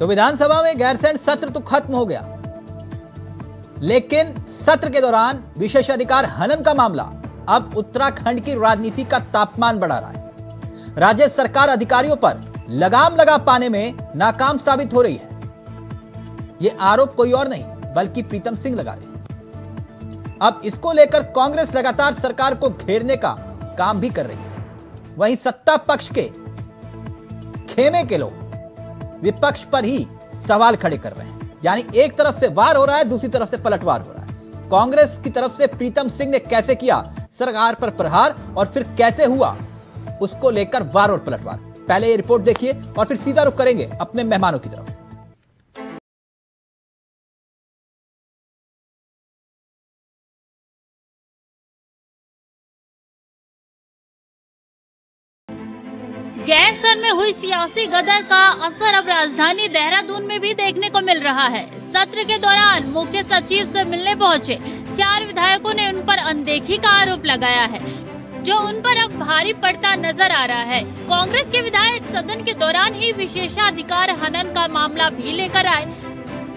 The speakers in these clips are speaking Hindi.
तो विधानसभा में गैरसैंण सत्र तो खत्म हो गया। लेकिन सत्र के दौरान विशेषाधिकार हनन का मामला अब उत्तराखंड की राजनीति का तापमान बढ़ा रहा है। राज्य सरकार अधिकारियों पर लगाम लगा पाने में नाकाम साबित हो रही है। यह आरोप कोई और नहीं, बल्कि प्रीतम सिंह लगा रहे अब इसको लेकर कांग्रेस लगातार सरकार को घेरने का काम भी कर रही है। वहीं सत्ता पक्ष के खेमे के लोग विपक्ष पर ही सवाल खड़े कर रहे हैं। यानी एक तरफ़ से वार हो रहा है, दूसरी तरफ़ से पलटवार हो रहा है। कांग्रेस की तरफ़ से प्रीतम सिंह ने कैसे किया? सरकार पर प्रहार और फिर कैसे हुआ? उसको लेकर वार और पलटवार। पहले ये रिपोर्ट देखिए और फिर सीधा रुख करेंगे अपने मेहमानों की तरफ़। गैरसैंण में हुई सियासी गदर का असर अब राजधानी देहरादून में भी देखने को मिल रहा है। सत्र के दौरान मुख्य सचिव से मिलने पहुँचे चार विधायकों ने उन पर अनदेखी का आरोप लगाया है, जो उन पर अब भारी पड़ता नज़र आ रहा है। कांग्रेस के विधायक सदन के दौरान ही विशेषाधिकार हनन का मामला भी लेकर आए,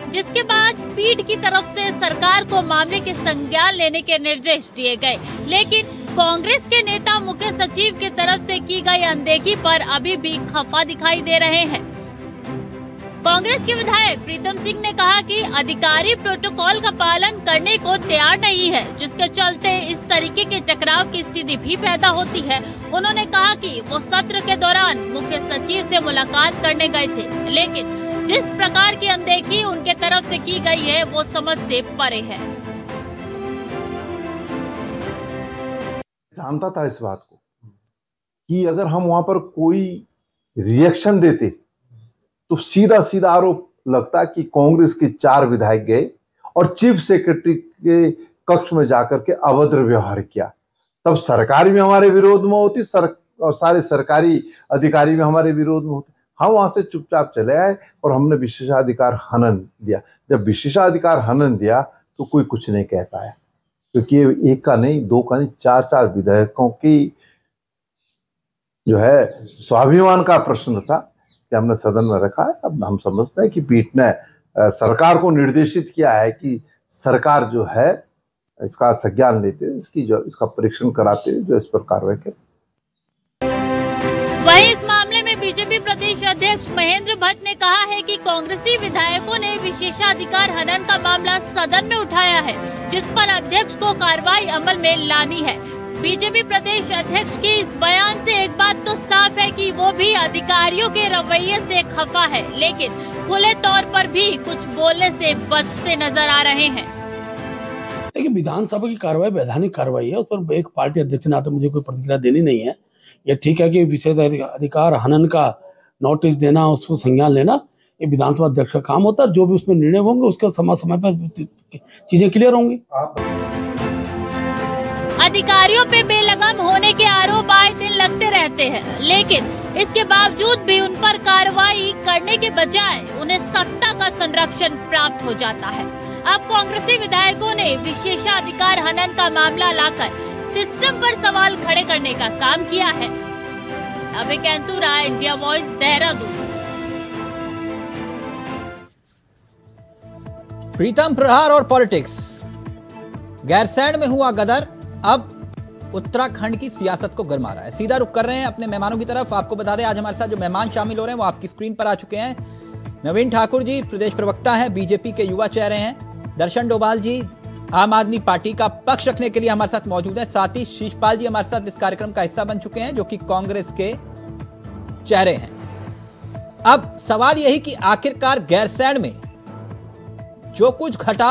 जिसके बाद पीठ की तरफ़ से सरकार को मामले के संज्ञान लेने के निर्देश दिए गए। लेकिन कांग्रेस के नेता मुख्य सचिव की तरफ़ से की गई अनदेखी पर अभी भी खफा दिखाई दे रहे हैं। कांग्रेस के विधायक प्रीतम सिंह ने कहा कि अधिकारी प्रोटोकॉल का पालन करने को तैयार नहीं है, जिसके चलते इस तरीके के टकराव की स्थिति भी पैदा होती है। उन्होंने कहा कि वो सत्र के दौरान मुख्य सचिव से मुलाकात करने गए थे, लेकिन जिस प्रकार की अनदेखी उनके तरफ़ से की गई है, वो समझ से परे है। जानता था इस बात को, कि अगर हम वहाँ पर कोई रिएक्शन देते तो सीधा सीधा आरोप लगता कि कांग्रेस के चार विधायक गए और चीफ सेक्रेटरी के कक्ष में जाकर के अभद्र व्यवहार किया। तब सरकार भी हमारे विरोध में होती, सर, और सारे सरकारी अधिकारी भी हमारे विरोध में होते। हम वहाँ से चुपचाप चले आए और हमने विशेषाधिकार हनन दिया। जब विशेषाधिकार हनन दिया तो कोई कुछ नहीं कह पाया। क्योंकि ये एक का नहीं, दो का नहीं, चार चार विधायकों की जो है, स्वाभिमान का प्रश्न था कि हमने सदन में रखा है। अब हम समझते हैं कि पीठ ने सरकार को निर्देशित किया है कि सरकार जो है, इसका संज्ञान लेते हुए इसकी जो, इसका परीक्षण कराते हुए जो इस पर कार्रवाई करे। महेंद्र भट्ट ने कहा है कि कांग्रेसी विधायकों ने विशेषाधिकार हनन का मामला सदन में उठाया है, जिस पर अध्यक्ष को कार्रवाई अमल में लानी है। बीजेपी प्रदेश अध्यक्ष के इस बयान से एक बात तो साफ़ है कि वो भी अधिकारियों के रवैये से खफा है, लेकिन खुले तौर पर भी कुछ बोलने से बचते नज़र आ रहे हैं। देखिए, विधानसभा की कार्रवाई, वैधानिक कार्रवाई है, उस पर एक पार्टी अध्यक्ष ने तो मुझे कोई प्रतिक्रिया देनी नहीं है। ये ठीक है कि विशेष अधिकार हनन का नोटिस देना, उसको संज्ञान लेना, ये विधानसभा अध्यक्ष का काम होता है। जो भी उसमें निर्णय होंगे, उसके समय समय पर चीज़ें क्लियर होंगी। अधिकारियों पे बेलगाम होने के आरोप आए दिन लगते रहते हैं, लेकिन इसके बावजूद भी उन पर कार्रवाई करने के बजाय उन्हें सत्ता का संरक्षण प्राप्त हो जाता है। अब कांग्रेसी विधायकों ने विशेषाधिकार हनन का मामला लाकर सिस्टम पर सवाल खड़े करने का काम किया है। अभी कैंतुरा इंडिया वॉइस देहरादून। प्रीतम प्रहार और पॉलिटिक्स। गैरसैंण में हुआ गदर, अब उत्तराखंड की सियासत को गरमा रहा है। सीधा रुक कर रहे हैं अपने मेहमानों की तरफ़। आपको बता दें, आज हमारे साथ जो मेहमान शामिल हो रहे हैं, वो आपकी स्क्रीन पर आ चुके हैं। नवीन ठाकुर जी, प्रदेश प्रवक्ता हैं, बीजेपी के युवा चेहरे हैं। दर्शन डोभाल जी आम आदमी पार्टी का पक्ष रखने के लिए हमारे साथ मौजूद है साथ ही शीशपाल जी, हमारे साथ इस कार्यक्रम का हिस्सा बन चुके हैं, जो कि कांग्रेस के चेहरे हैं। अब सवाल यही कि आखिरकार गैरसैंण में जो कुछ घटा,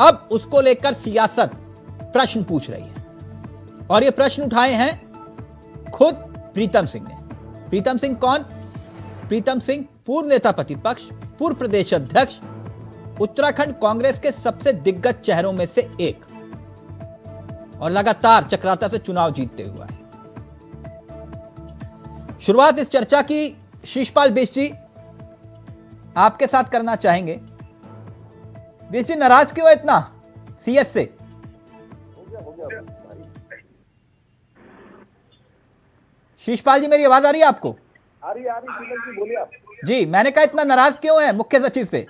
अब उसको लेकर सियासत प्रश्न पूछ रही है। और ये प्रश्न उठाए हैं खुद प्रीतम सिंह ने। प्रीतम सिंह कौन? प्रीतम सिंह पूर्व नेता प्रतिपक्ष, पूर्व प्रदेश अध्यक्ष उत्तराखंड कांग्रेस के सबसे दिग्गज चेहरों में से एक। और लगातार चक्राता से चुनाव जीतते हुआ है। शुरुआत इस चर्चा की शीशपाल बेश जी आपके साथ करना चाहेंगे। बेश जी नाराज़ क्यों है इतना सीएस से? शीशपाल जी मेरी आवाज़ आ रही है आपको? आ रही आ रही जी मैंने कहा इतना नाराज़ क्यों है मुख्य सचिव से?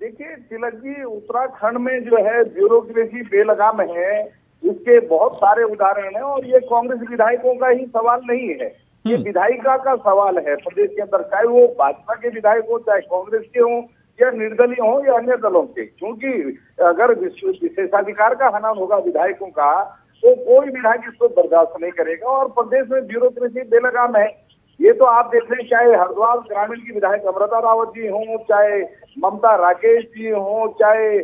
देखिए तिलक जी उत्तराखंड में जो है ब्यूरोक्रेसी बेलगाम है इसके बहुत सारे उदाहरण हैं और ये कांग्रेस विधायकों का ही सवाल नहीं है। ये विधायिका का सवाल है प्रदेश के अंदर चाहे वो भाजपा के विधायक हो चाहे कांग्रेस के हों या निर्दलीय हो या अन्य दलों के। क्योंकि अगर विशेषाधिकार का हनन होगा विधायकों का तो कोई विधायक इसको बर्दाश्त नहीं करेगा और प्रदेश में ब्यूरोक्रेसी बेलगाम है। ये तो आप देख रहे हैं, चाहे हरिद्वार ग्रामीण की विधायक अमृता रावत जी हों, चाहे ममता राकेश जी हों, चाहे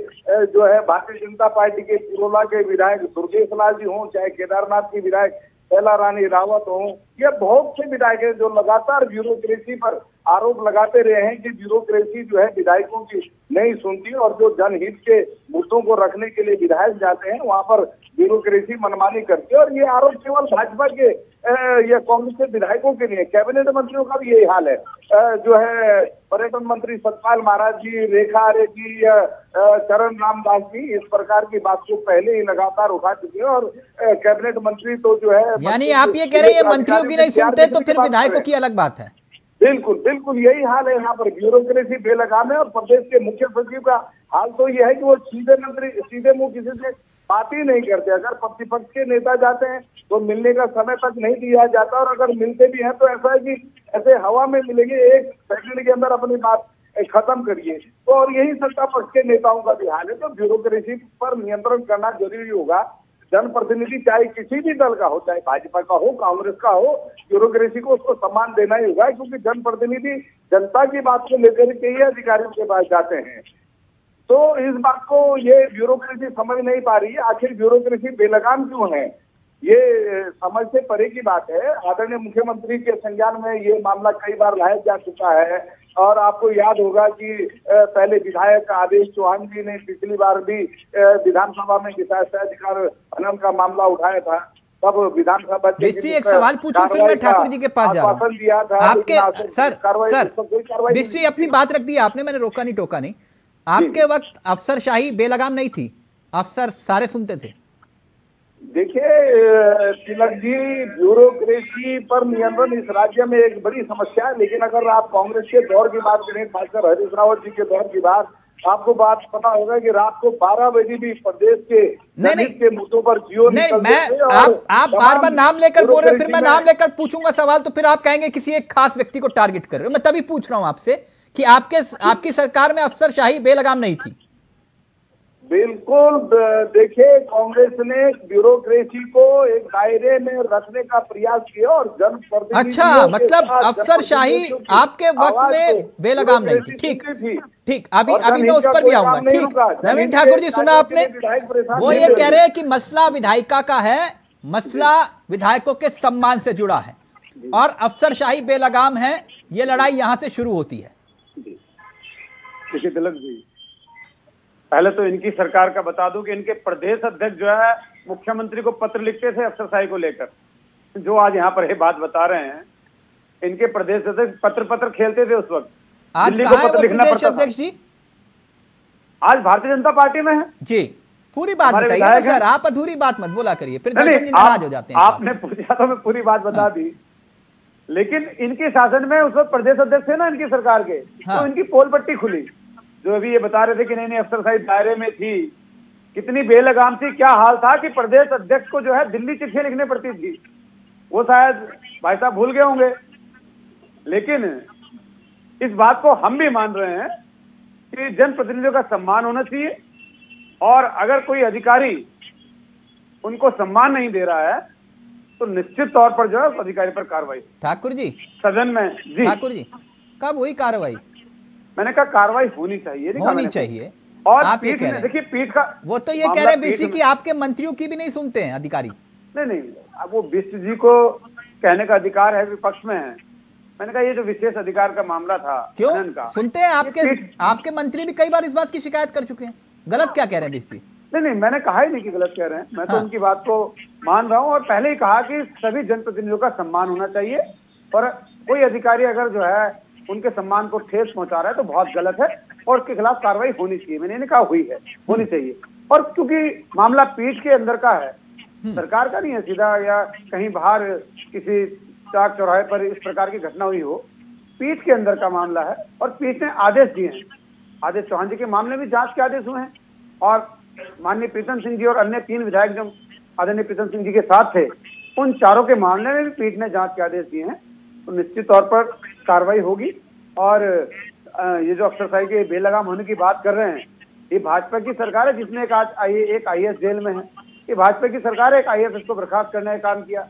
जो है भारतीय जनता पार्टी के पुरोला के विधायक दुर्गेश लाल जी हों, चाहे केदारनाथ की विधायक शैला रानी रावत हों ये बहुत से विधायक हैं जो लगातार ब्यूरोक्रेसी पर आरोप लगाते रहे हैं कि ब्यूरोक्रेसी जो है विधायकों की नहीं सुनती और जो जनहित के मुद्दों को रखने के लिए विधायक जाते हैं वहाँ पर ब्यूरोक्रेसी मनमानी करती है। और ये आरोप केवल भाजपा के या कांग्रेस के विधायकों के लिए कैबिनेट मंत्रियों का भी यही हाल है। जो है पर्यटन मंत्री सतपाल महाराज जी रेखा आर्य जी चरण रामदास जी इस प्रकार की बात को पहले ही लगातार उठा चुके हैं। और कैबिनेट मंत्री तो जो है यानी आप ये कह रहे हैं ये मंत्रियों की नहीं सुनते तो फिर विधायकों की अलग बात है। बिल्कुल बिल्कुल यही हाल है यहाँ पर। ब्यूरोक्रेसी बेलगाम है और प्रदेश के मुख्य सचिव का हाल तो यह है कि वो सीधे मंत्री सीधे मुँह किसी से बात ही नहीं करते। अगर प्रतिपक्ष के नेता जाते हैं तो मिलने का समय तक नहीं दिया जाता। और अगर मिलते भी हैं तो ऐसा है कि ऐसे हवा में मिलेंगे एक सेकंड के अंदर अपनी बात खत्म करिए। तो और यही सत्ता पक्ष के नेताओं का भी हाल है। तो ब्यूरोक्रेसी पर नियंत्रण करना ज़रूरी होगा। जनप्रतिनिधि चाहे किसी भी दल का हो, चाहे भाजपा का हो, कांग्रेस का हो, ब्यूरोक्रेसी को उसको सम्मान देना ही होगा, क्योंकि जनप्रतिनिधि जनता की बात को लेकर के ही अधिकारियों के पास जाते हैं। तो इस बात को ये ब्यूरोक्रेसी समझ नहीं पा रही है। आखिर ब्यूरोक्रेसी बेलगाम क्यों है? ये समझ से परे की बात है। आदरणीय मुख्यमंत्री के संज्ञान में ये मामला कई बार लाया जा चुका है। और आपको याद होगा कि पहले विधायक आदेश चौहान जी ने पिछली बार भी विधानसभा में विशेषाधिकार हनन का मामला उठाया था। तब विधानसभा एक सवाल पूछूँ फिर मैं ठाकुर जी के पास जा रहा दिया था आपके सर सर तो कोई कार्रवाई नहीं बेसी अपनी बात रख दी आपने मैंने रोका नहीं टोका नहीं। आपके वक्त अफसरशाही बेलगाम नहीं थी अफसर सारे सुनते थे। देखिए तिलक जी ब्यूरोक्रेसी पर नियंत्रण इस राज्य में एक बड़ी समस्या है लेकिन अगर आप कांग्रेस के दौर की बात करें खासकर हरीश रावत जी के दौर की बात आपको बात पता होगा कि रात को 12 बजे भी प्रदेश के नहीं, नहीं। के मुद्दों पर जियो नहीं मैं आप आप बार बार नाम लेकर बोल रहे हैं फिर मैं नाम लेकर पूछूँगा सवाल तो फिर आप कहेंगे किसी एक खास व्यक्ति को टारगेट कर रहे हो मैं तभी पूछ रहा हूँ आपसे कि आपके आपकी सरकार में अफसरशाही बेलगाम नहीं थी बिल्कुल देखिए कांग्रेस ने ब्यूरोक्रेसी को एक दायरे में रखने का प्रयास किया और जन अच्छा मतलब अफसरशाही आपके वक्त में बेलगाम नहीं थी। ठीक ठीक अभी अभी मैं उस पर भी आऊँगा। ठीक नवीन ठाकुर जी सुना आपने? वो ये कह रहे हैं कि मसला विधायिका का है मसला विधायकों के सम्मान से जुड़ा है। और अफसरशाही बेलगाम है ये लड़ाई यहाँ से शुरू होती है। तिलक जी। पहले तो इनकी सरकार का बता दूँ कि इनके प्रदेश अध्यक्ष जो है मुख्यमंत्री को पत्र लिखते थे अफसरशाही को लेकर। जो आज यहाँ पर ये बात बता रहे हैं इनके प्रदेश अध्यक्ष पत्र पत्र खेलते थे उस वक्त। आज को पत्र लिखना पड़ता अध्यक्ष जी? आज भारतीय जनता पार्टी में है। जी पूरी बात बताइए हैं। सर आप अधूरी बात मत बोला करिए फिर दर्शन जी नाराज़ हो जाते हैं आपने पूछा तो मैं पूरी बात बता दी। लेकिन इनके शासन में उस वक्त प्रदेश अध्यक्ष थे ना इनकी सरकार के हाँ। तो इनकी पोल पट्टी खुली। जो अभी ये बता रहे थे कि नहीं नहीं अफसरशाही दायरे में थी। कितनी बेलगाम थी क्या हाल था कि प्रदेश अध्यक्ष को जो है दिल्ली चिट्ठी लिखने पड़ती थी? वो शायद भाई साहब भूल गए होंगे। लेकिन इस बात को हम भी मान रहे हैं कि जनप्रतिनिधियों का सम्मान होना चाहिए और अगर कोई अधिकारी उनको सम्मान नहीं दे रहा है तो निश्चित तौर पर जो है उस अधिकारी पर कार्रवाई। ठाकुर जी। सदन में। जी। ठाकुर जी कब हुई कार्रवाई? मैंने कहा कार्रवाई होनी चाहिए। नहीं होनी चाहिए। और आप ये कह रहे हैं। देखिए पीठ का वो तो ये कह रहे हैं बेसी कि आपके मंत्रियों की भी नहीं सुनते हैं अधिकारी। नहीं नहीं अब वो बिष्ट जी को कहने का अधिकार है विपक्ष में है। मैंने कहा ये जो विशेष अधिकार का मामला था क्यों? का सुनते हैं आपके आपके मंत्री भी कई बार इस बात की शिकायत कर चुके हैं। गलत क्या कह रहे हैं बेसी? नहीं नहीं मैंने कहा ही नहीं कि गलत कह रहे हैं। मैं तो हाँ। उनकी बात को मान रहा हूँ और पहले ही कहा कि सभी जनप्रतिनिधियों का सम्मान होना चाहिए और कोई अधिकारी अगर जो है उनके सम्मान को ठेस पहुँचा रहा है तो बहुत गलत है और उसके खिलाफ कार्रवाई होनी चाहिए। मैंने नहीं कहा हुई है होनी चाहिए। और क्योंकि मामला पीठ के अंदर का है सरकार का नहीं है सीधा या कहीं बाहर किसी चाक चौराहे पर इस प्रकार की घटना हुई हो पीठ के अंदर का मामला है और पीठ ने आदेश दिए हैं। आदेश चौहान जी के मामले में जाँच के आदेश हुए हैं। और माननीय प्रीतम सिंह जी और अन्य तीन विधायक जो आदरणीय प्रीतम सिंह जी के साथ थे उन चारों के मामले में भी पीठ ने जाँच के आदेश दिए हैं। तो निश्चित तौर पर कार्रवाई होगी। और ये जो अफसरशाही के बेलगाम होने की बात कर रहे हैं ये भाजपा की सरकार है जिसने एक आज आई एक आईएएस जेल में है। ये भाजपा की सरकार है एक आईएएस को बर्खास्त करने का काम किया।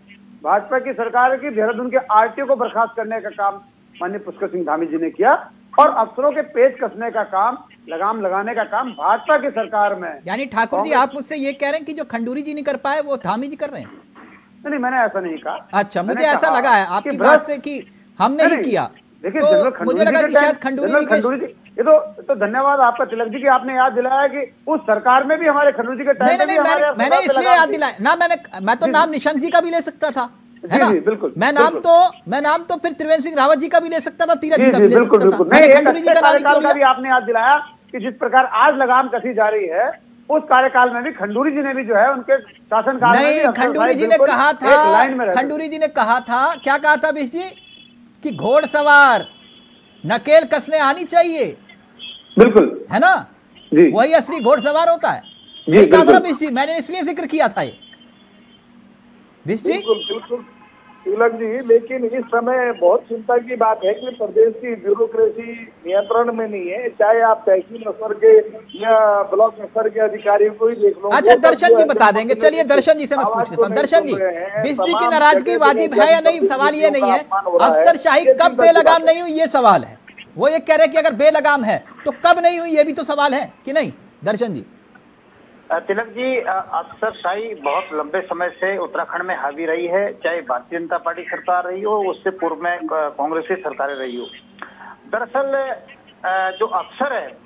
भाजपा की सरकार कि देहरादून के आरटीओ को बर्खास्त करने का काम माननीय पुष्कर सिंह धामी जी ने किया। और अफसरों के पेच कसने का काम लगाम लगाने का काम भाजपा की सरकार में। यानी ठाकुर जी आप मुझसे ये कह रहे हैं कि जो खंडूरी जी नहीं कर पाए वो धामी जी कर रहे हैं? नहीं मैंने ऐसा नहीं कहा। अच्छा मुझे ऐसा लगा है आपकी बात से कि हमने ही नहीं, किया। देखिए तो मुझे लगा कि शायद खंडूरी जी ये तो तो धन्यवाद आपका तिलक जी कि आपने याद दिलाया कि उस सरकार में भी हमारे खंडूरी जी के टाइम नहीं नहीं मैंने मैंने इसलिए याद दिलाया। ना मैंने मैं तो नाम। निशंक जी का भी ले सकता था है जी, ना? जी, बिल्कुल, मैं नाम तो मैं नाम तो फिर त्रिवेंद्र सिंह रावत जी का भी ले सकता था तीरथ जी का भी ले सकता था। मैंने खंडूरी जी का नाम कार्यकाल क्यों का भी आपने याद दिलाया कि जिस प्रकार आज लगाम कसी जा रही है उस कार्यकाल में भी खंडूरी जी ने भी जो है उनके शासनकाल में नहीं खंडूरी जी ने कहा था खंडूरी जी ने कहा था क्या कहा था बिश जी? कि घोड़सवार नकेल कसने आनी चाहिए। बिल्कुल। है ना? जी। वही असली घोड़सवार होता है। जी, यही कहा था मैंने इसलिए ज़िक्र किया था ये। बिल्कुल बिल्कुल। तिलक जी लेकिन इस समय बहुत चिंता की बात है कि प्रदेश की ब्यूरोक्रेसी नियंत्रण में नहीं है। चाहे आप तहसील स्तर के या ब्लॉक स्तर के अधिकारियों को ही देख लो। अच्छा दर्शन जी बता देंगे। चलिए दर्शन जी से मैं पूछ लेता हूँ। दर्शन जी हैं। जी की नाराज़गी वाजिब है या नहीं? सवाल ये नहीं है। अफसर शाही कब बेलगाम नहीं हुई ये सवाल है। वो ये कह रहे हैं कि अगर बेलगाम है तो कब नहीं हुई ये भी तो सवाल है कि नहीं? दर्शन जी। तिलक जी अ, अफसरशाही बहुत लंबे समय से उत्तराखंड में हावी रही है। चाहे भारतीय जनता पार्टी सरकार रही हो उससे पूर्व में कांग्रेस की सरकारें रही हो। दरअसल जो अफसर है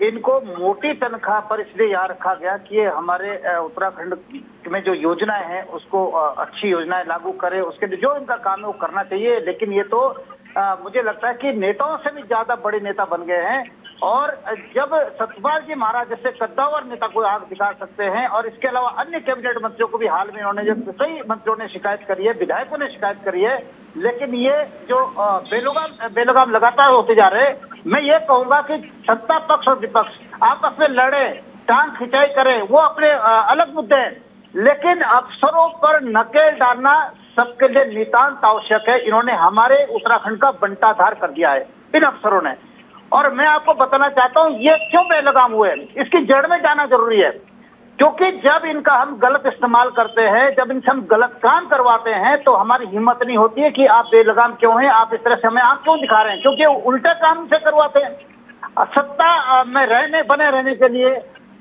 इनको मोटी तनख्वाह पर इसलिए यहाँ रखा गया कि ये हमारे उत्तराखंड में जो योजनाएँ हैं उसको अच्छी योजनाएँ लागू करे। उसके लिए जो इनका काम है वो करना चाहिए। लेकिन ये तो मुझे लगता है कि नेताओं से भी ज़्यादा बड़े नेता बन गए हैं। और जब सतपाल जी महाराज जैसे कद्दावर नेता को आग दिखा सकते हैं, और इसके अलावा अन्य कैबिनेट मंत्रियों को भी हाल में इन्होंने जब कई मंत्रियों ने शिकायत करी है, विधायकों ने शिकायत करी है, लेकिन ये जो बेलगाम बेलगाम लगातार होते जा रहे मैं ये कहूँगा कि सत्ता पक्ष और विपक्ष आपस में लड़े, टांग खिंचाई करें, वो अपने अलग मुद्दे हैं। लेकिन अफसरों पर नकेल डालना सबके लिए नितांत आवश्यक है। इन्होंने हमारे उत्तराखंड का बंटाधार कर दिया है, इन अफसरों ने। और मैं आपको बताना चाहता हूँ, ये क्यों बेलगाम हुए? इसकी जड़ में जाना ज़रूरी है। क्योंकि जब इनका हम गलत इस्तेमाल करते हैं, जब इनसे हम गलत काम करवाते हैं तो हमारी हिम्मत नहीं होती है कि आप बेलगाम क्यों हैं, आप इस तरह से हमें आप क्यों दिखा रहे हैं? क्योंकि उल्टा काम से करवाते हैं। सत्ता में रहने, बने रहने के लिए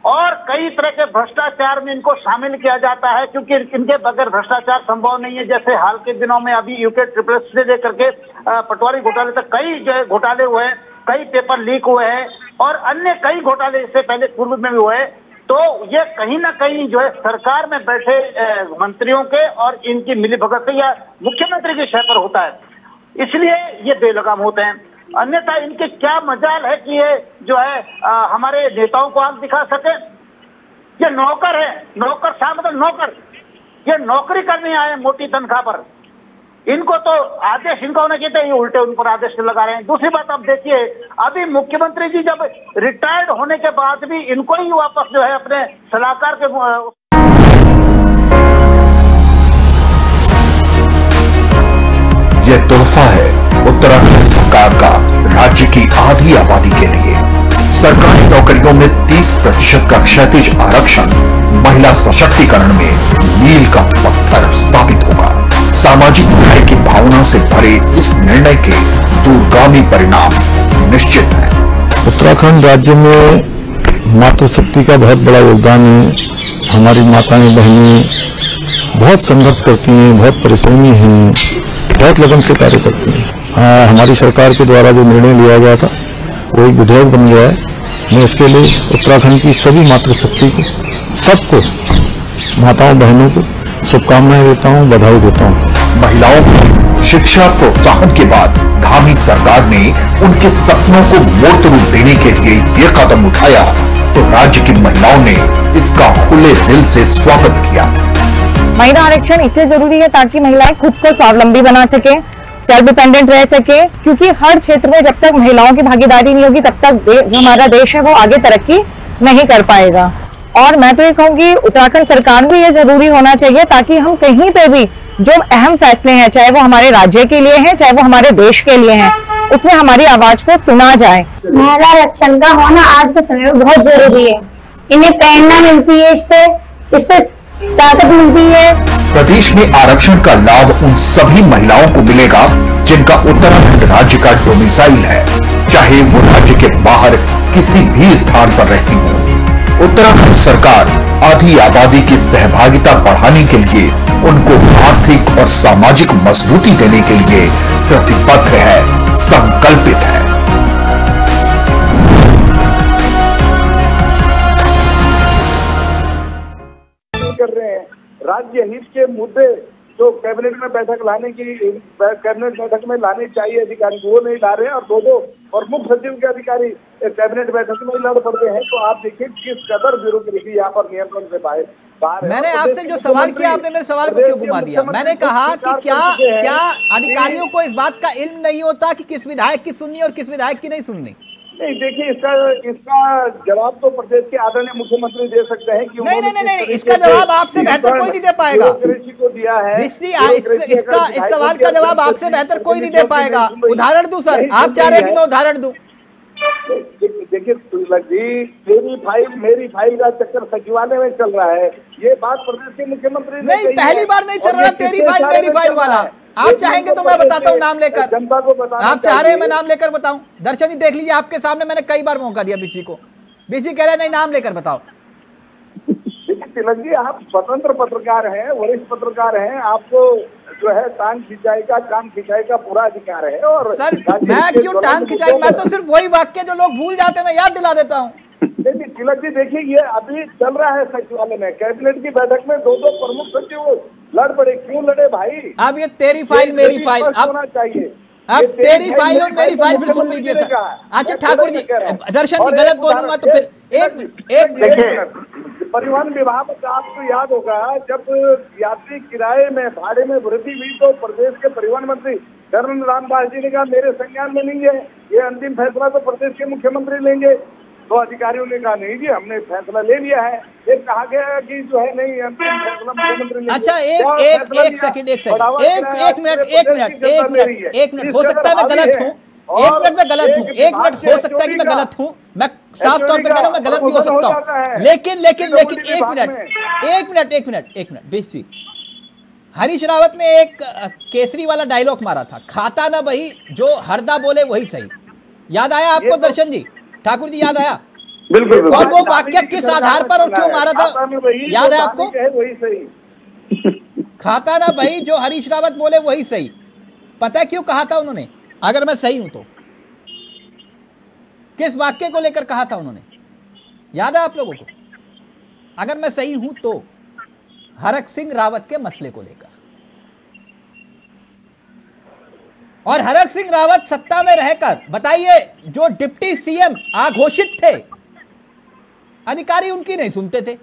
और कई तरह के भ्रष्टाचार में इनको शामिल किया जाता है, क्योंकि इनके बगैर भ्रष्टाचार संभव नहीं है। जैसे हाल के दिनों में अभी यूके ट्रिपल से लेकर के पटवारी घोटाले तक कई जो घोटाले हुए हैं। कई पेपर लीक हुए हैं और अन्य कई घोटाले इससे पहले पूर्व में भी हुए तो ये कहीं ना कहीं जो है सरकार में बैठे मंत्रियों के और इनकी मिलीभगत से या मुख्यमंत्री की शय पर होता है। इसलिए ये बेलगाम होते हैं। अन्यथा इनके क्या मजाल है कि ये जो है अ, हमारे नेताओं को आँख दिखा सके? ये नौकर है। नौकर सा मतलब नौकर। ये नौकरी करने आए मोटी तनख्वाह पर। इनको तो आदेश इनका होना चाहिए ये उल्टे उन पर आदेश लगा रहे हैं। दूसरी बात आप देखिए, अभी मुख्यमंत्री जी जब रिटायर्ड होने के बाद भी इनको ही वापस जो है अपने सलाहकार के यह तोहफा है उत्तराखंड सरकार का राज्य की आधी आबादी के लिए। सरकारी नौकरियों में 30 प्रतिशत का क्षतिज आरक्षण महिला सशक्तिकरण में मील का पत्थर साबित होगा। सामाजिक न्याय की भावना से भरे इस निर्णय के दूरगामी परिणाम निश्चित हैं। उत्तराखंड राज्य में मातृशक्ति का बहुत बड़ा योगदान है। हमारी माताएँ बहनें बहुत संघर्ष करती हैं बहुत परिश्रमी हैं बहुत लगन से कार्य करती हैं। हाँ, हमारी सरकार के द्वारा जो निर्णय लिया गया था वो एक विधेयक बन गया है। मैं इसके लिए उत्तराखंड की सभी मातृशक्ति को सबको माताओं बहनों को शुभकामनाएँ देता हूँ बधाई देता हूँ। महिलाओं को शिक्षा प्रोत्साहन के बाद धामी सरकार ने उनके सपनों को मूर्त रूप देने के लिए ये कदम उठाया। तो राज्य की महिलाओं ने इसका खुले दिल से स्वागत किया। महिला आरक्षण इसलिए ज़रूरी है ताकि महिलाएँ खुद को स्वावलंबी बना सके सेल्फ डिपेंडेंट रह सके क्योंकि हर क्षेत्र में जब तक महिलाओं की भागीदारी नहीं होगी तब तक दे- जो हमारा देश है वो आगे तरक्की नहीं कर पाएगा। और मैं तो ये कहूँगी उत्तराखंड सरकार में ये ज़रूरी होना चाहिए ताकि हम कहीं पे भी जो अहम फैसले हैं चाहे वो हमारे राज्य के लिए हैं चाहे वो हमारे देश के लिए हैं उसमें हमारी आवाज़ को सुना जाए। महिला आरक्षण का होना आज के समय में बहुत ज़रूरी है। इन्हें प्रेरणा मिलती है इससे इससे ताकत मिलती है। प्रदेश में आरक्षण का लाभ उन सभी महिलाओं को मिलेगा जिनका उत्तराखंड राज्य का डोमिसाइल है चाहे वो राज्य के बाहर किसी भी स्थान पर रहती हो। उत्तराखंड सरकार आधी आबादी की सहभागिता बढ़ाने के लिए उनको आर्थिक और सामाजिक मजबूती देने के लिए प्रतिबद्ध है, संकल्पित है। राज्य हित के मुद्दे जो कैबिनेट में बैठक लाने की कैबिनेट बैठक में लाने चाहिए अधिकारी वो नहीं ला रहे हैं और दो दो और मुख्य सचिव के अधिकारी कैबिनेट बैठक में लड़ पड़ते हैं। तो आप देखिए किस कदर ब्यूरोक्रेसी यहाँ पर नियंत्रण से बाहर बाहर मैंने आपसे जो सवाल किया आपने मेरे सवाल को क्यों घुमा दिया? मैंने कहा कि क्या क्या अधिकारियों को इस बात का इल्म नहीं होता कि किस विधायक की सुननी और किस विधायक की नहीं सुननी? नहीं देखिए इसका इसका जवाब तो प्रदेश के आदरणीय मुख्यमंत्री दे सकते हैं कि नहीं, नहीं, नहीं, नहीं, इसका जवाब आपसे बेहतर कोई नहीं दे पाएगा। ब्यूरोक्रेसी को दिया है इसका इस सवाल का जवाब आपसे बेहतर कोई नहीं दे पाएगा। उदाहरण दूँ सर? आप चाह रहे हैं कि मैं उदाहरण दूँ? देखिए तुलक जी मेरी फ़ाइल मेरी फ़ाइल का चक्कर सचिवालय में चल रहा है। ये बात प्रदेश के मुख्यमंत्री नहीं पहली बार नहीं चल रहा तेरी फ़ाइल मेरी फ़ाइल वाला। आप चाहेंगे तो मैं बताता हूँ नाम लेकर। जनता को बताना आप चाह रहे हैं मैं नाम लेकर बताऊँ? दर्शन जी देख लीजिए आपके सामने मैंने कई बार मौका दिया बीची को। बीची कह रहे नहीं नाम लेकर बताओ। तिलक जी आप स्वतंत्र पत्रकार हैं वरिष्ठ पत्रकार हैं आपको जो है टांग खिंचाई का कान खिंचाई का पूरा अधिकार है और सर मैं क्यों टांग खिंचाई? मैं तो सिर्फ़ वही वाक्य जो लोग भूल जाते हैं मैं याद दिला देता हूँ। देखिए तिलक जी देखिए ये अभी चल रहा है सचिवालय में। कैबिनेट की बैठक में दो दो प्रमुख सचिव लड़ पड़े। क्यों लड़े भाई? अब ये तेरी फ़ाइल मेरी फ़ाइल। अब होना चाहिए। अब तेरी फ़ाइल और मेरी तो फ़ाइल फिर सुन लीजिए सर। अच्छा ठाकुर जी कह रहा दर्शन जी गलत बोलूँगा तो फिर एक एक देखिए परिवहन विभाग का आपको याद होगा जब यात्री किराए में भाड़े में वृद्धि हुई तो प्रदेश के परिवहन मंत्री कर्नल रामदास जी ने कहा मेरे संज्ञान में नहीं है। ये अंतिम फैसला तो प्रदेश के मुख्यमंत्री लेंगे। तो अधिकारियों ने कहा नहीं जी हमने फैसला ले लिया है। एक कहा गया कि जो है नहीं फैसला मुख्यमंत्री अच्छा एक एक एक सेकंड एक सेकंड एक एक मिनट एक मिनट एक मिनट एक मिनट। हो सकता है मैं गलत हूँ। एक मिनट में गलत हूँ एक मिनट। हो सकता है कि मैं गलत हूँ। मैं साफ़ तौर पे कह रहा हूँ मैं गलत भी हो सकता। हूँ। लेकिन लेकिन लेकिन एक मिनट एक मिनट एक मिनट एक मिनट बीस जी। हरीश रावत ने एक केसरी वाला डायलॉग मारा था। खाता ना वही जो हरदा बोले वही सही। याद आया आपको तो- दर्शन जी? ठाकुर जी याद आया? बिल्कुल और वो वाक्य किस आधार पर और क्यों मारा था? याद है आपको? खाता ना भाई जो हरीश रावत बोले वही सही। पता है क्यों कहा था उन्होंने? अगर मैं सही हूँ तो। किस वाक्य को लेकर कहा था उन्होंने? याद है आप लोगों को? अगर मैं सही हूँ तो हरक सिंह रावत के मसले को लेकर। और हरक सिंह रावत सत्ता में रहकर बताइए जो डिप्टी सीएम आघोषित थे अधिकारी उनकी नहीं सुनते थे।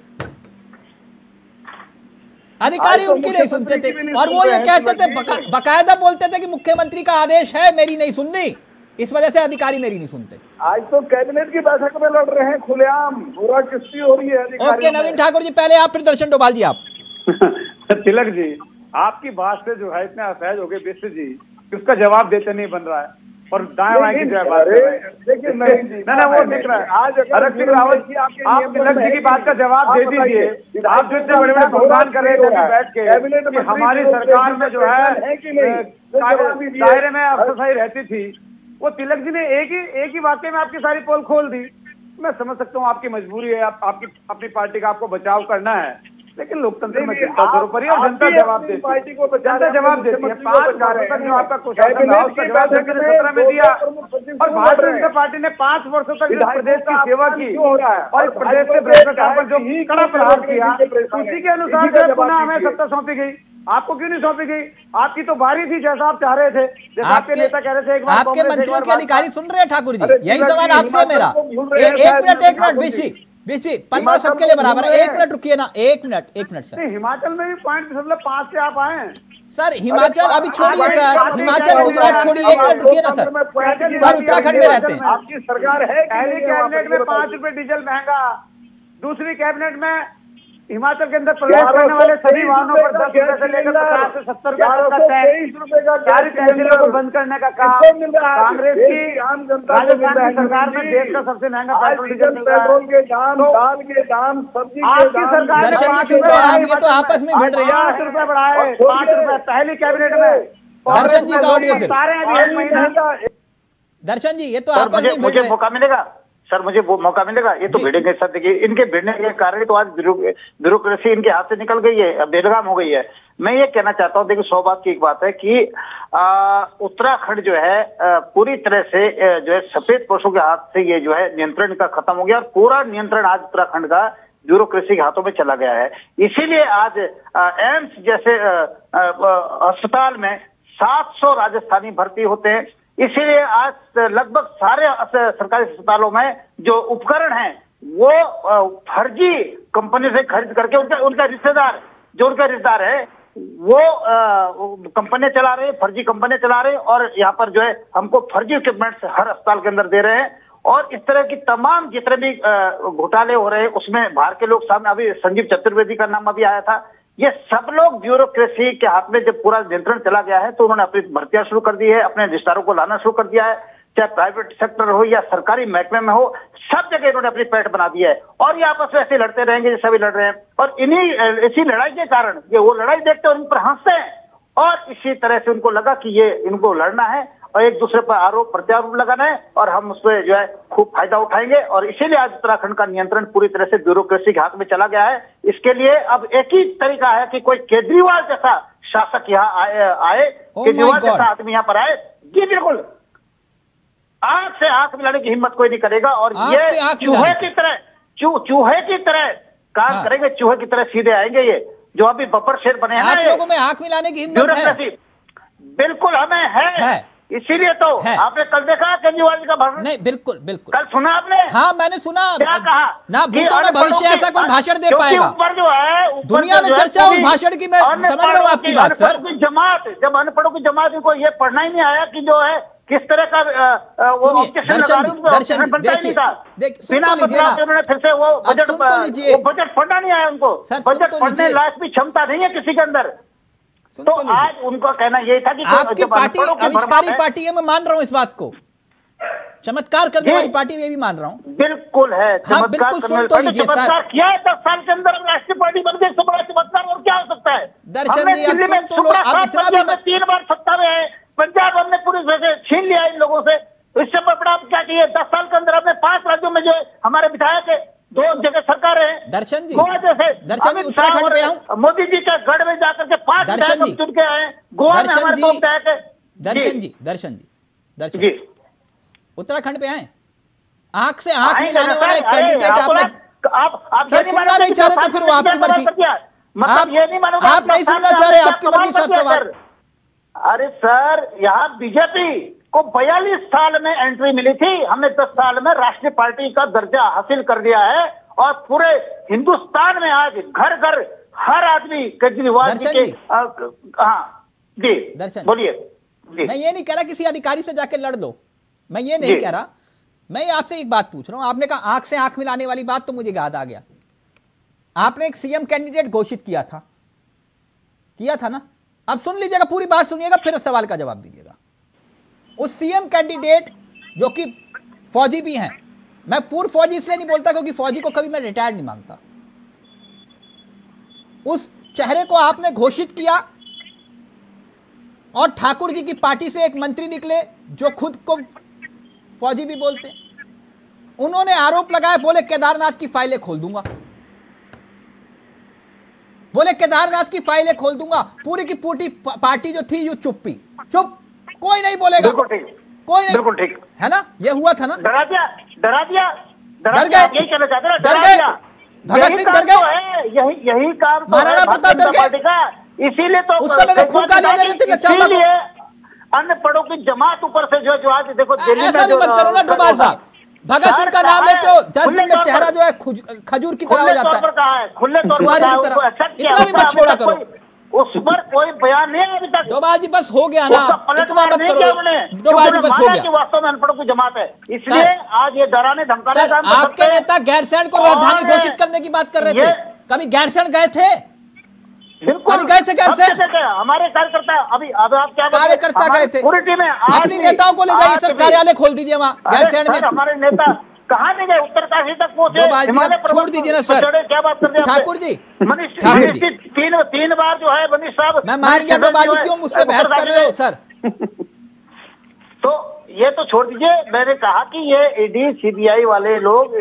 अधिकारी तो उनकी नहीं सुनते थे। और वो ये कहते थे बका, बकायदा बोलते थे कि मुख्यमंत्री का आदेश है मेरी नहीं सुननी। इस वजह से अधिकारी मेरी नहीं सुनते। आज तो कैबिनेट की बैठक में लड़ रहे हैं खुलेआम पूरा किस्ती हो रही है ओके नवीन ठाकुर जी पहले आप फिर दर्शन डोभाल जी आप। तिलक जी आपकी बात से जो है इतने असहज हो गए विश्व जी। उसका जवाब देते नहीं बन रहा है। और दाएँ बाएँ की जो है बात कर रहे हैं। देखिए ना ना वो दिख रहा है। आज सिंह रावत की आप तिलक जी की बात का जवाब दे दीजिए। आप जो इतने बड़े बड़े गुणगान कर रहे थे बैठ के कि हमारी सरकार में जो है दायरे- में अफसरशाही रहती थी। वो तिलक जी ने एक ही एक ही वाक्य में आपकी सारी पोल खोल दी। मैं समझ सकता हूँ आपकी मजबूरी है आप, आपकी अपनी पार्टी का आपको बचाव करना है। लेकिन लोकतंत्र में जनता सर्वोपरि और जनता जवाब देती पार्टी को जनता जवाब देती है। पाँच वर्षों तक जो आपका कुशासन रहा उसका जवाब बैठक जनता ने सत्रह में दिया। और भारतीय जनता पार्टी ने पाँच वर्षों तक इस प्रदेश की सेवा की हो है? और और प्रदेश के भ्रष्टाचार पर जो कड़ा प्रहार किया के उसी के अनुसार जो पुनः हमें सत्ता सौंपी गई। आपको क्यों नहीं सौंपी गई? आपकी तो बारी थी जैसा आप चाह रहे थे। जैसा आपके नेता कह रहे थे एक बार आपके मंत्रियों के अधिकारी सुन रहे हैं ठाकुर जी। यही सवाल आपसे मेरा। एक मिनट एक मिनट ठाकुर बीसी पंद्रह सबके लिए बराबर। है। एक मिनट रुकिए ना एक मिनट एक मिनट सर। हिमाचल में भी पॉइंट मतलब पाँच से आप आए सर हिमाचल अभी छोड़िए सर। हिमाचल गुजरात छोड़िए एक मिनट रुकिए ना सर। सर उत्तराखंड में रहते हैं। आपकी सरकार है पहली कैबिनेट में पाँच रुपए डीजल महँगा दूसरी कैबिनेट में हिमाचल के अंदर प्रवेश करने वाले सभी वाहनों पर दस रुपए से लेकर पचास से सत्तर रुपए तक का टैक्स सारी तहसीलों को बंद करने का काम कांग्रेस की राजस्थान की सरकार में देश का सबसे महँगा पेट्रोल डीजल मिल रहा है। के दाम दाल के दाम सब्ज़ी आपकी सरकार ने दर्शन जी पाँच रुपए तो आपस में भिड़ रहे हैं। पाँच रुपए बढ़ाए पाँच रुपए पहली कैबिनेट में। दर्शन जी का ऑडियो दर्शन जी ये तो आपस में मुझे मौका मिलेगा? सर मुझे वो मौका मिलेगा? ये तो भिड़ेंगे सर देखिए इनके भिड़ने के कारण तो आज ब्यूरोक्रेसी इनके हाथ से निकल गई है बेलगाम हो गई है। मैं ये कहना चाहता हूँ देखिए सौ बात की एक बात है कि उत्तराखंड जो है आ, पूरी तरह से जो है सफ़ेद पशु के हाथ से ये जो है नियंत्रण का खत्म हो गया और पूरा नियंत्रण आज उत्तराखंड का ब्यूरोक्रेसी के हाथों में चला गया है। इसीलिए आज एम्स जैसे अस्पताल में 700 राजस्थानी भर्ती होते हैं। इसीलिए आज लगभग सारे सरकारी अस्पतालों में जो उपकरण हैं, वो फर्जी कंपनी से खरीद करके उनका उनका रिश्तेदार, जो उनका रिश्तेदार है, वो कंपनियाँ चला रहे फर्जी कंपनियाँ चला रहे और यहाँ पर जो है हमको फर्जी इक्विपमेंट्स हर अस्पताल के अंदर दे रहे हैं। और इस तरह की तमाम जितने भी घोटाले हो रहे हैं, उसमें बाहर के लोग सामने, अभी संजीव चतुर्वेदी का नाम अभी आया था ये सब लोग ब्यूरोक्रेसी के हाथ में जब पूरा नियंत्रण चला गया है तो उन्होंने अपनी भर्तियाँ शुरू कर दी है, अपने रिश्तेदारों को लाना शुरू कर दिया है, चाहे प्राइवेट सेक्टर हो या सरकारी महकमे में हो, सब जगह इन्होंने अपनी पैठ बना दी है। और ये आपस में ऐसे लड़ते रहेंगे जैसे अभी लड़ रहे हैं। और इन्हीं, इसी लड़ाई के कारण, ये वो लड़ाई देखते और इन पर हँसते हैं। और इसी तरह से उनको लगा कि ये, इनको लड़ना है। और एक दूसरे पर आरोप प्रत्यारोप लगाना है और हम उस पर जो है खूब फ़ायदा उठाएँगे। और इसीलिए आज उत्तराखंड का नियंत्रण पूरी तरह से ब्यूरोक्रेसी के हाथ में चला गया है। इसके लिए अब एक ही तरीका है कि कोई केजरीवाल जैसा शासक यहाँ आए आए Oh केजरीवाल जैसा आदमी यहाँ पर आए जी बिल्कुल। आँख से आँख मिलाने की हिम्मत कोई नहीं करेगा और ये चूहे की। तरह चू, चूहे की तरह काम हाँ। करेंगे चूहे की तरह सीधे आएँगे ये। जो अभी बब्बर शेर बने हैं आप लोगों में आँख मिलाने की हिम्मत है? बिल्कुल हमें है, है। इसीलिए तो आपने कल देखा केजरीवाल जी का भाषण? नहीं बिल्कुल बिल्कुल। कल सुना आपने? हाँ मैंने सुना। क्या कहा? ना भूतों में भविष्य ऐसा कोई भाषण दे पाएगा? ऊपर जो है दुनिया में चर्चा उस भाषण की मैं समझ रहा हूँ आपकी बात, सर। की जमात जब अनपढ़ों की जमात इनको ये पढ़ना ही नहीं आया कि जो है किस तरह का वो दर्शन दर्शन देखिए, बिना तो लीजिए ना। उन्होंने फिर से वो बजट तो। बजट पढ़ना नहीं आया उनको। बजट तो पढ़ने। लायक भी क्षमता नहीं है किसी के अंदर। तो तो आज उनका कहना यही था कि आपकी पार्टी आविष्कारी पार्टी है मैं मान रहा हूँ इस बात को। चमत्कार करने वाली पार्टी ये भी मान रहा हूँ। बिल्कुल है हाँ, बिल्कुल सुन तो लीजिए, सर। किया है दस साल के अंदर राष्ट्रीय पार्टी बन गई बड़ा चमत्कार और क्या हो सकता है? दर्शन जी, सुन में तो लो, सात इतना भी मत- तीन बार सत्ता में है पंजाब हमने पूरी तरह से छीन लिया इन लोगों से। इससे बड़ा क्या चाहिए? दस साल के अंदर हमने पाँच राज्यों में जो हमारे विधायक है दो जगह सरकार है। दर्शन जी, दर्शन जी, उत्तराखंड और मोदी जी का गढ़ में जाकर दर्शन जी, दर्शन जी, दर्शन जी। दर्शन जी दर्शन जी। उत्तराखंड पे आए? आँख से आँख मिलाने वाला एक कैंडिडेट आपने आप आप सर, सुनना नहीं चाह रहे तो फिर वो आपकी मर्ज़ी। मतलब आप- ये नहीं मानोगे आप नहीं सुनना चाह रहे, आपकी मर्ज़ी, कर दिया, सवाल। अरे सर यहाँ बीजेपी को बयालीस साल में एंट्री मिली थी। हमने दस साल में राष्ट्रीय पार्टी का दर्जा हासिल कर दिया है और पूरे हिंदुस्तान में आज घर घर हर आदमी केजरीवाल जी के हाँ जी दर्शन। बोलिए। मैं ये नहीं कह रहा किसी अधिकारी से जाके लड़ लो। मैं ये नहीं कह रहा। मैं आपसे एक बात पूछ रहा हूँ। आपने कहा आँख से आँख मिलाने वाली बात तो मुझे याद आ गया। आपने एक सीएम कैंडिडेट घोषित किया था। किया था ना? अब सुन लीजिएगा पूरी बात सुनिएगा फिर सवाल का जवाब दीजिएगा। उस सीएम कैंडिडेट जो कि फौजी भी हैं। मैं पूर्व फौजी इसलिए नहीं बोलता क्योंकि फौजी को कभी मैं रिटायर्ड नहीं माँगता उस चेहरे को आपने घोषित किया और ठाकुर जी की पार्टी से एक मंत्री निकले जो खुद को फौजी भी बोलते उन्होंने आरोप लगाया बोले केदारनाथ की फाइलें खोल दूँगा। बोले केदारनाथ की फाइलें खोल दूँगा। पूरी की पूरी पार्टी जो थी यू चुप्पी। चुप। कोई नहीं बोलेगा। कोई नहीं। बिल्कुल ठीक। है ना? ये हुआ था ना? डरा दिया डरा दिया डर गए? यही कहना चाहते ना, डर गए? भगत सिंह डर गए? तो यही तो महाराणा प्रताप डर गए? इसीलिए तो उस समय खुद थे लच्छा बाबू। इसीलिए अन्य पड़ो की जमात ऊपर से जो जो आज देखो दिल्ली में ऐसा भी जो करो ना डुबाल साहब। भगत सिंह का नाम है? तो दस दिन में चेहरा जो है खजूर की तरह हो जाता है। खुले तौर पर है, accept इतना भी मत छोड़ा करो। उस पर कोई बयान नहीं अभी तक। डोभाल जी बस हो गया ना इतना मत करो। डोभाल जी बस हो गया। कि वास्तव में अनपढ़ों की जमात है। इसलिए आज ये डराने धमकाने सर काम आपके नेता गैरसैंण को राजधानी घोषित करने की बात कर रहे थे। कभी गैरसैंण गए थे? बिल्कुल। गए थे गैरसैण? हमारे कार्यकर्ता अभी अब आप क्या कार्यकर्ता गए थे। पूरी टीमें अपनी नेताओं को ले जाइए सर कार्यालय खोल दीजिए वहाँ गैरसैण सर, में। हमारे नेता कहाँ नहीं गए उत्तरकाशी तक पहुँचे। हिमालय छोड़ दीजिए ना सर। क्या बात कर ठाकुर जी, मनीष जी। तीन तीन बार जो है मनीष साहब मैं मान गया तिवारी डोभाल जो जी है, क्यों मुझसे बहस कर रहे हो सर? तो ये तो छोड़ दीजिए मैंने कहा कि ये ईडी सीबीआई वाले लोग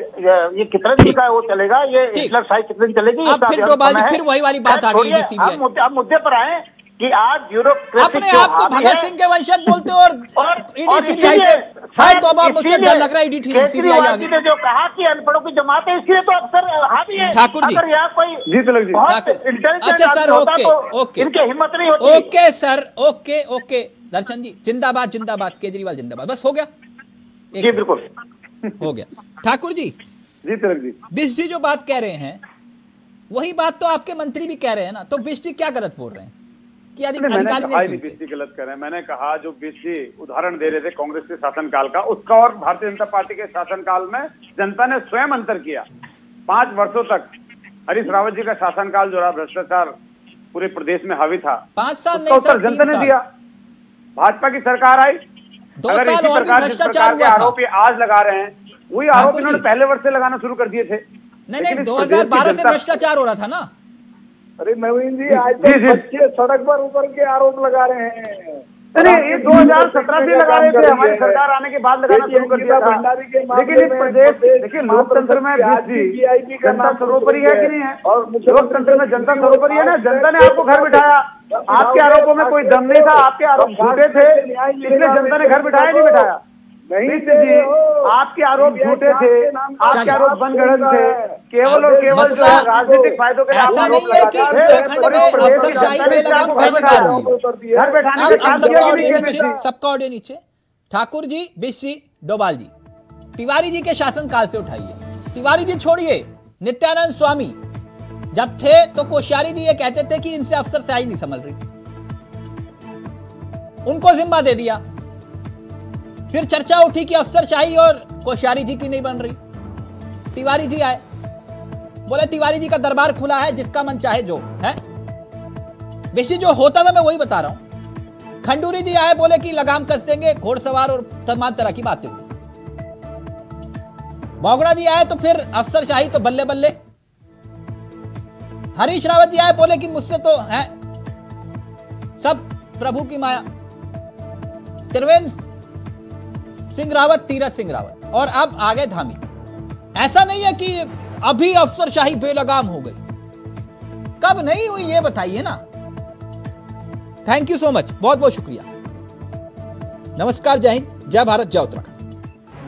ये कितने दिन का वो चलेगा? ये। हिटलर कितने दिन चलेगी? फिर है। फिर वही वाली बात आ गई मुद्दे पर आए। कि आज ब्यूरोक्रेसी अपने आप को भगत सिंह के वंशज बोलते हो और इसीलिए- सर, तौबा मुझसे इसीलिए डर लग रहा है ईडी सीबीआई ने जो कहा कि अनपढ़ों की जमात है इसलिए तो अक्सर हावी है। ठाकुर जी। अगर यहाँ कोई जी तिलक जी। ठाकुर। अच्छा सर, ओके, तो ओके। इनकी हिम्मत नहीं होती। Okay sir okay okay. Darshan ji जिंदाबाद जिंदाबाद केजरीवाल जिंदाबाद। बस हो गया? जी बिल्कुल। हो गया। ठाकुर जी जी तिलक जी। बिश जी जो बात कह रहे हैं वही बात तो आपके मंत्री भी कह रहे हैं ना तो बिश जी क्या गलत बोल रहे हैं? कि अधिकारी ही। बीसी गलत कर रहे हैं। मैंने कहा जो बीसी उदाहरण दे रहे थे कांग्रेस के शासनकाल का उसका और भारतीय जनता पार्टी के शासनकाल में जनता ने स्वयं अंतर किया। पाँच वर्षों तक हरीश रावत जी का शासनकाल जो रहा भ्रष्टाचार पूरे प्रदेश में हावी था पाँच साल नहीं सर जनता ने दिया। भाजपा की सरकार आई। अगर इसी प्रकार के आरोप आज लगा रहे हैं वही आरोप इन्होंने पहले वर्ष से लगाना शुरू कर दिए थे। नहीं नहीं 2012 से भ्रष्टाचार हो रहा था ना। अरे नवीन जी आज तो। बच्चे सड़क पर उतर के आरोप लगा रहे हैं। अरे ये 2017 से लगा रहे थे हमारी सरकार आने के बाद लगाना शुरू कर दिया था। लेकिन इस प्रदेश देखिए लोकतंत्र में जनता सर्वोपरि है कि नहीं है? और लोकतंत्र में जनता सर्वोपरि है ना? जनता ने आपको घर बिठाया। आपके आरोपों में कोई दम नहीं था आपके आरोप झूठे थे। इसलिए जनता ने घर बिठाया नहीं बिठाया। नहीं जी आपके आरोप झूठे थे। आपके आरोप बनगढ़ंत थे। केवल और केवल राजनीतिक फायदों के ऐसा नहीं है कि उत्तराखंड में अफसरशाही जनता ने पहली बार हुई घर बैठाने सबका ऑडियो नीचे सबका ऑडियो नीचे ठाकुर जी बिश जी डोभाल जी। तिवारी जी के शासनकाल से उठाइए। तिवारी जी छोड़िए। नित्यानंद स्वामी। जब थे तो कोश्यारी जी ये कहते थे कि इनसे अफसर अफसरशाही नहीं संभल रही। उनको जिम्मा दे दिया। फिर चर्चा उठी कि अफसरशाही और कोश्यारी जी की नहीं बन रही। तिवारी जी आए। बोले, तिवारी जी का दरबार खुला है, जिसका मन चाहे जो, है? बेशी, जो होता था, मैं वही बता रहा हूँ। खंडूरी जी आए, बोले कि लगाम कस देंगे घोड़सवार और तमाम तरह की बातें। हुई बोगड़ा जी आए तो फिर अफसरशाही तो बल्ले बल्ले हरीश रावत जी आए, बोले कि मुझसे तो है? सब प्रभु की माया। त्रिवेंद्र सिंह रावत, तीरथ सिंह रावत। और अब आ गए धामी। ऐसा नहीं है कि अभी अफसरशाही बेलगाम हो गई। कब नहीं हुई ये बताइए ना। थैंक यू सो मच बहुत बहुत शुक्रिया। नमस्कार, जय हिंद, जय भारत, जय उत्तराखंड।